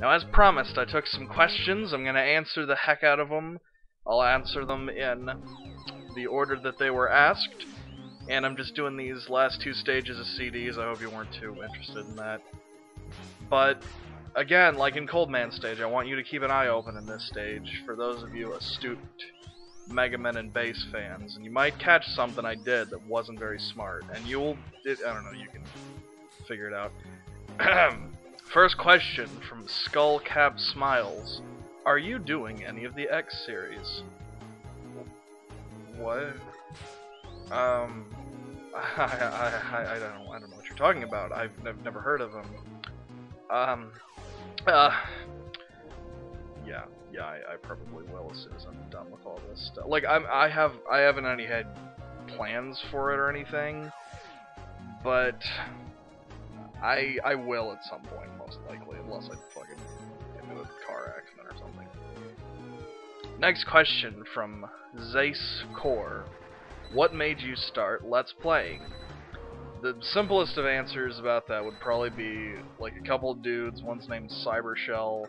Now, as promised, I took some questions. I'm gonna answer the heck out of them. I'll answer them in the order that they were asked. And I'm just doing these last two stages of CDs. I hope you weren't too interested in that. But again, like in Cold Man stage, I want you to keep an eye open in this stage for those of you astute Mega Man and Bass fans, and you might catch something I did that wasn't very smart, and you'll, it, I don't know, you can figure it out. First question from Skullcap Smiles. Are you doing any of the X series? What? Um, I, I, I, I don't, I don't know what you're talking about. I've, I've never heard of them. Um, uh, yeah, yeah, I, I probably will as soon as I'm done with all this stuff. Like, I'm, I have, I haven't any had plans for it or anything, but I, I will at some point, most likely, unless I fucking into a car accident or something. Next question from Zace Core. What made you start Let's Playing? The simplest of answers about that would probably be like a couple dudes, one's named Cybershell,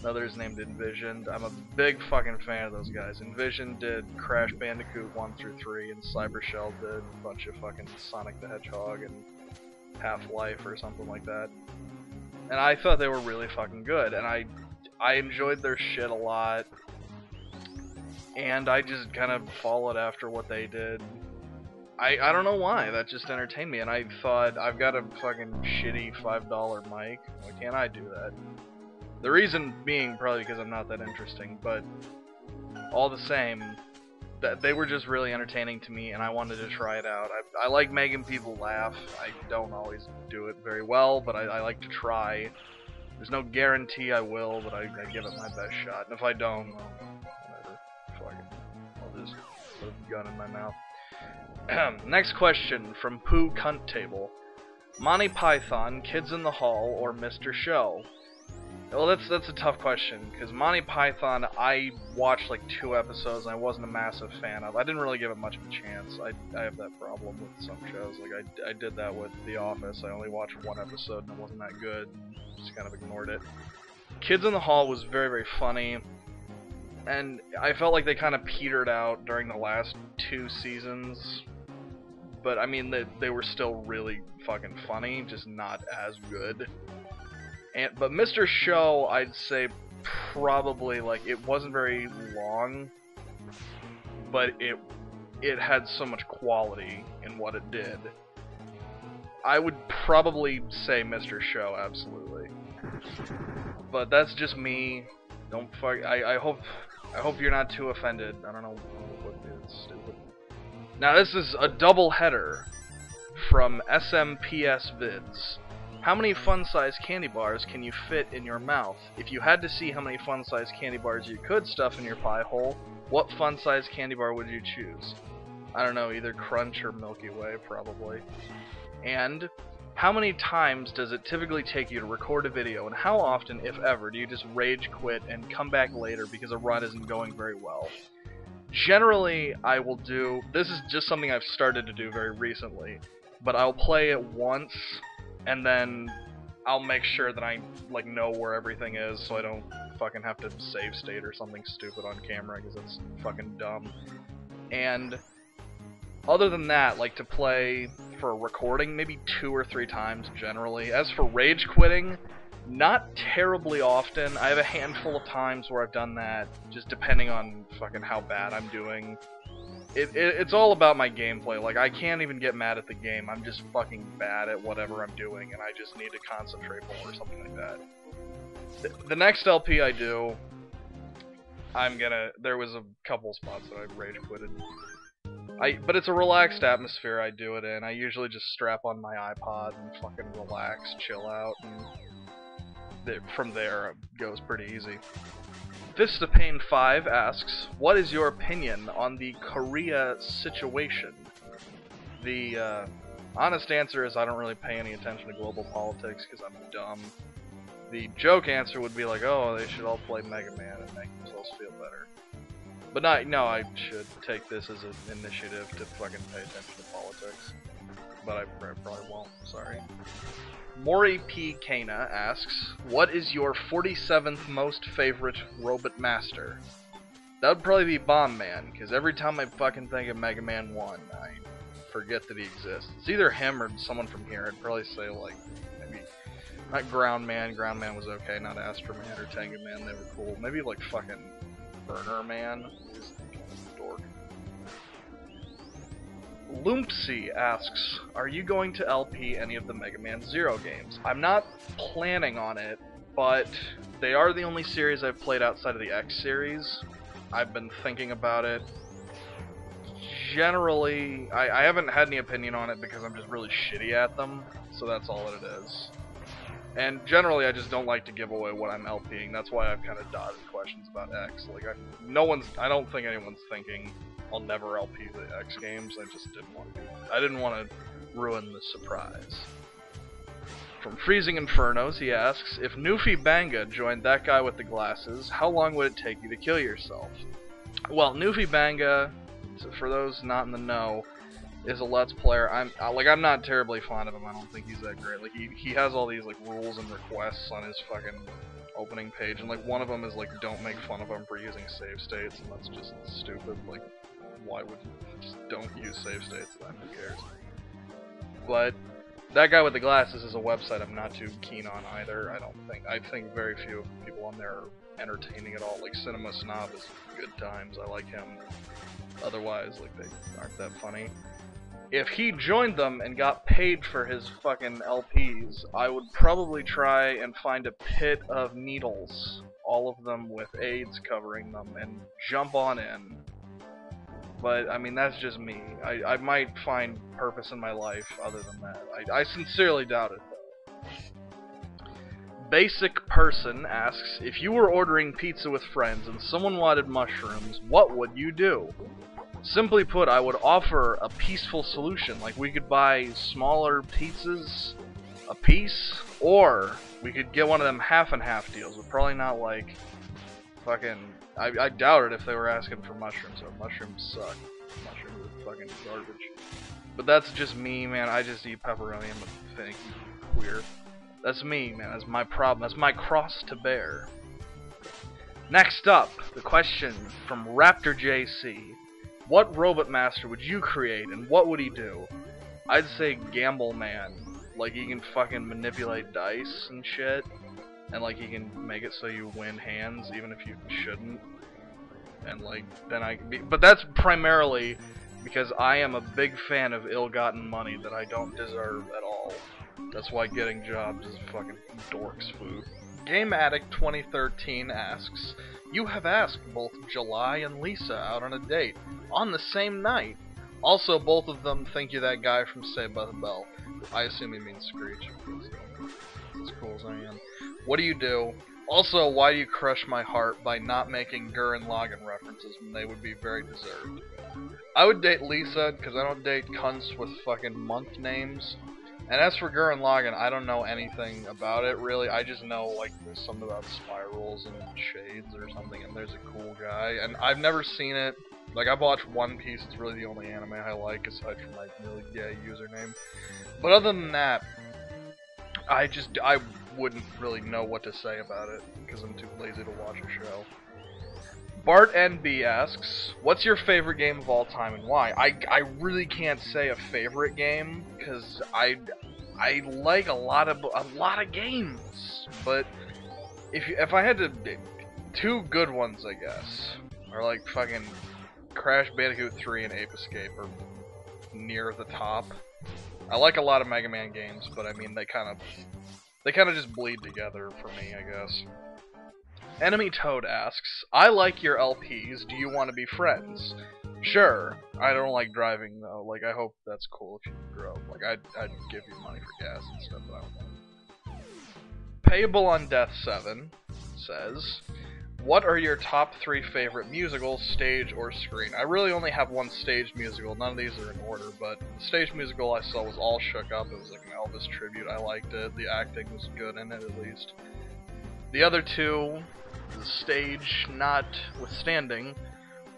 another's named Envisioned. I'm a big fucking fan of those guys. Envisioned did Crash Bandicoot 1 through 3, and Cybershell did a bunch of fucking Sonic the Hedgehog and Half-Life or something like that. And I thought they were really fucking good, and I I enjoyed their shit a lot and I just kind of followed after what they did. I I don't know why that just entertained me, and I thought I've got a fucking shitty five dollar mic. Why can't I do that? The reason being probably because I'm not that interesting, but all the same, they were just really entertaining to me, and I wanted to try it out. I, I like making people laugh. I don't always do it very well, but I, I like to try. There's no guarantee I will, but I, I give it my best shot. And if I don't, well, just put a gun in my mouth. Next question from Pooh Cunt Table. Monty Python, Kids in the Hall, or Mr. Show? Well, that's that's a tough question because Monty Python, I watched like two episodes and I wasn't a massive fan of. I didn't really give it much of a chance. I, I have that problem with some shows. Like I, I did that with The Office. I only watched one episode and it wasn't that good. Just kind of ignored it. Kids in the Hall was very very funny and I felt like they kind of petered out during the last two seasons. But I mean, they they were still really fucking funny, just not as good. And but Mr. Show, I'd say probably like it wasn't very long, but it it had so much quality in what it did. I would probably say Mr. Show, absolutely. But that's just me. Don't fuck. I I hope I hope you're not too offended. I don't know what is stupid. Now this is a double header from SMPS Vids. How many fun-sized candy bars can you fit in your mouth? If you had to see how many fun-sized candy bars you could stuff in your pie hole, what fun-sized candy bar would you choose? I don't know, either Crunch or Milky Way, probably. And how many times does it typically take you to record a video, and how often, if ever, do you just rage quit and come back later because a run isn't going very well? Generally, I will do, this is just something I've started to do very recently, but I'll play it once, and then I'll make sure that I, like, know where everything is, so I don't fucking have to save state or something stupid on camera, because it's fucking dumb. And other than that, like to play for recording maybe two or three times generally. As for rage quitting, not terribly often. I have a handful of times where I've done that, just depending on fucking how bad I'm doing. It, it, it's all about my gameplay. Like, I can't even get mad at the game. I'm just fucking bad at whatever I'm doing, and I just need to concentrate more or something like that. The, the next LP I do, I'm gonna... There was a couple spots that I rage quitted. I but it's a relaxed atmosphere I do it in. I usually just strap on my iPod and fucking relax, chill out, and from there it goes pretty easy. Fist of Pain 5 asks, What is your opinion on the Korea situation? The uh, honest answer is I don't really pay any attention to global politics because I'm dumb. The joke answer would be like, oh, they should all play Mega Man and make themselves feel better. But not, no, I should take this as an initiative to fucking pay attention to politics. But I probably won't, sorry. Mori P. Kana asks, What is your 47th most favorite Robot Master? That would probably be Bomb Man, because every time I fucking think of Mega Man 1, I forget that he exists. It's either him or someone from here. I'd probably say, like, maybe, not Ground Man, Ground Man was okay, not Astro Man or Tengu Man, they were cool. Maybe, like, fucking Burner Man. Dork. Lumpsy asks, Are you going to LP any of the Mega Man Zero games? I'm not planning on it, but they are the only series I've played outside of the X series. I've been thinking about it. Generally, I, I haven't had any opinion on it because I'm just really shitty at them, so that's all that it is. And generally, I just don't like to give away what I'm LPing. That's why I've kind of dodged questions about X. Like, I, no one's, I don't think anyone's thinking I'll never LP the X games. I just didn't want to. I didn't want to ruin the surprise. From Freezing Infernos, he asks, if Newfiebangaa joined that guy with the glasses, how long would it take you to kill yourself? Well, Newfiebangaa, for those not in the know, is a Let's Player. I'm like I'm not terribly fond of him. I don't think he's that great. Like he he has all these like rules and requests on his fucking opening page, and like one of them is like don't make fun of him for using save states, and that's just stupid. Like why would you just don't use save states? Then who cares? But that guy with the glasses is a website I'm not too keen on either. I don't think I think very few people on there are entertaining at all. Like Cinema Snob is good times. I like him. Otherwise, like they aren't that funny if he joined them and got paid for his fucking LPs, I would probably try and find a pit of needles, all of them with AIDS covering them, and jump on in. But, I mean, that's just me. I, I might find purpose in my life other than that. I, I sincerely doubt it. Basic Person asks, if you were ordering pizza with friends and someone wanted mushrooms, what would you do? Simply put, I would offer a peaceful solution. Like, we could buy smaller pizzas a piece, or we could get one of them half and half deals, but probably not like fucking. I, I doubt it if they were asking for mushrooms, or mushrooms suck. Mushrooms are fucking garbage. But that's just me, man. I just eat pepperoni. I'm a finicky queer. That's me, man. That's my problem. That's my cross to bear. Next up, the question from Raptor JC. What Robot Master would you create, and what would he do? I'd say Gamble Man. Like, he can fucking manipulate dice and shit. And, like, he can make it so you win hands, even if you shouldn't. And, like, then I be... But that's primarily because I am a big fan of ill-gotten money that I don't deserve at all. That's why getting jobs is fucking dorks food. Game Addict 2013 asks, You have asked both July and Lisa out on a date on the same night. Also, both of them think you're that guy from Saved by the Bell. I assume he means Screech. As cool as I am. What do you do? Also, why do you crush my heart by not making Gurren Lagann references when they would be very deserved? I would date Lisa, because I don't date cunts with fucking month names. And as for Gurren Lagann, I don't know anything about it really. I just know like there's something about spirals and shades or something, and there's a cool guy. And I've never seen it. Like I've watched One Piece. It's really the only anime I like aside from my really gay username. But other than that, I just I wouldn't really know what to say about it because I'm too lazy to watch a show. Bart NB asks, "What's your favorite game of all time and why?" I, I really can't say a favorite game because I I like a lot of a lot of games, but if if I had to two good ones, I guess, are like fucking Crash Bandicoot 3 and Ape Escape are near the top. I like a lot of Mega Man games, but I mean they kind of they kind of just bleed together for me, I guess. Enemy Toad asks, I like your LPs, do you want to be friends? Sure. I don't like driving though, like I hope that's cool if you grow up. Like I'd, I'd give you money for gas and stuff, but I don't want Payable on Death 7 says, what are your top three favorite musicals, stage or screen? I really only have one stage musical. None of these are in order, but the stage musical I saw was All Shook Up. It was like an Elvis tribute. I liked it. The acting was good in it, at least. The other two, the stage notwithstanding,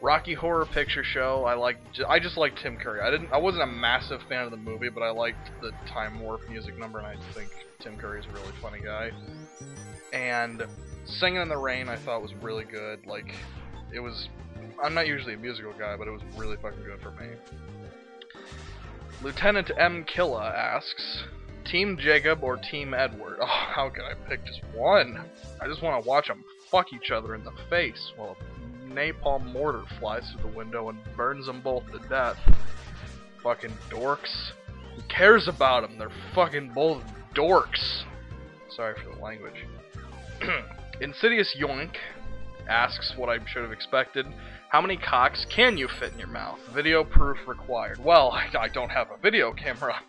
Rocky Horror Picture Show. I like. I just like Tim Curry. I didn't. I wasn't a massive fan of the movie, but I liked the Time Warp music number, and I think Tim Curry's a really funny guy. And Singing in the Rain, I thought was really good. Like, it was. I'm not usually a musical guy, but it was really fucking good for me. Lieutenant M. Killa asks, Team Jacob or Team Edward? Oh, how can I pick just one? I just want to watch them fuck each other in the face while a napalm mortar flies through the window and burns them both to death. Fucking dorks. Who cares about them? They're fucking both dorks. Sorry for the language. Insidious Yoink asks what I should have expected. How many cocks can you fit in your mouth? Video proof required. Well, I, don't have a video camera.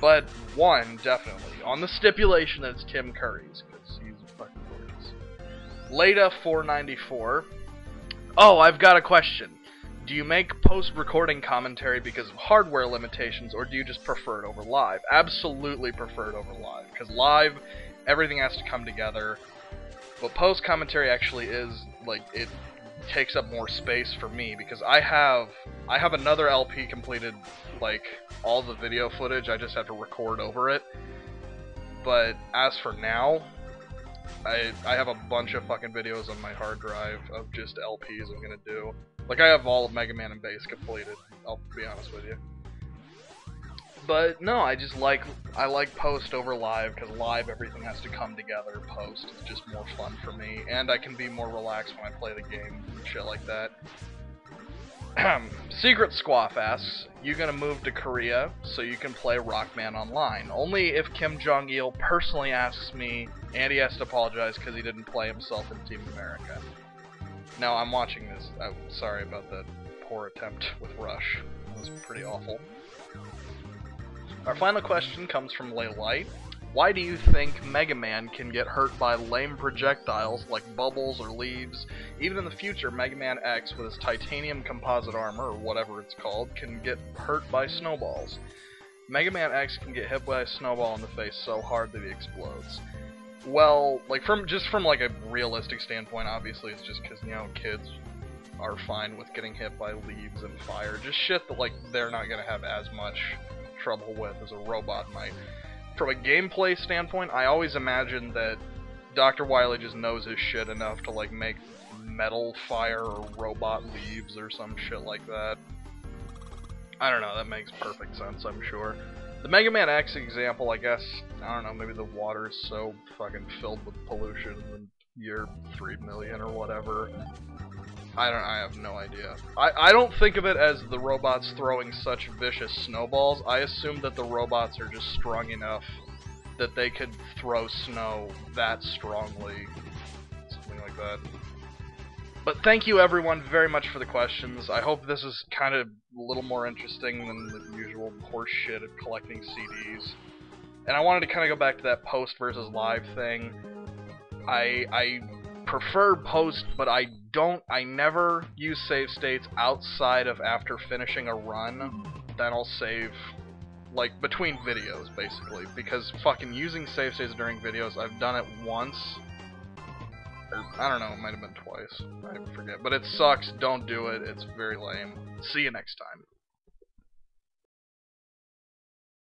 But one, definitely. On the stipulation that it's Tim Curry's, because he's fucking gorgeous. Leda494. Oh, I've got a question. Do you make post-recording commentary because of hardware limitations, or do you just prefer it over live? Absolutely prefer it over live, because live, everything has to come together. But post-commentary actually is, like, it takes up more space for me because I have I have another LP completed like all the video footage. I just have to record over it. But as for now I I have a bunch of fucking videos on my hard drive of just LPs I'm gonna do. Like I have all of Mega Man and Bass completed I'll be honest with you but no, I just like I like post over live because live everything has to come together. Post is just more fun for me, and I can be more relaxed when I play the game and shit like that. Secret Squaff asks, you gonna move to Korea so you can play Rockman online? Only if Kim Jong Il personally asks me, and he has to apologize because he didn't play himself in Team America. Now I'm watching this. I'm sorry about that poor attempt with Rush. It was pretty awful. Our final question comes from Light. Why do you think Mega Man can get hurt by lame projectiles like bubbles or leaves? Even in the future, Mega Man X with his titanium composite armor, or whatever it's called, can get hurt by snowballs. Mega Man X can get hit by a snowball in the face so hard that he explodes. Well, like from just from like a realistic standpoint, obviously it's just because you know kids are fine with getting hit by leaves and fire, just shit that like they're not gonna have as much trouble with as a robot might. From a gameplay standpoint, I always imagine that Dr. Wily just knows his shit enough to like make metal fire or robot leaves or some shit like that. I don't know, that makes perfect sense, I'm sure. The Mega Man X example, I guess, I don't know, maybe the water is so fucking filled with pollution in year 3 million or whatever I don't. I have no idea. I I don't think of it as the robots throwing such vicious snowballs. I assume that the robots are just strong enough that they could throw snow that strongly, something like that. But thank you everyone very much for the questions. I hope this is kind of a little more interesting than the usual horseshit of collecting CDs. And I wanted to kind of go back to that post versus live thing. I I prefer post, but I don't, I never use save states outside of after finishing a run. Then I'll save, like, between videos, basically. Because fucking using save states during videos, I've done it once. Or, I don't know, it might have been twice. I forget. But it sucks, don't do it, it's very lame. See you next time.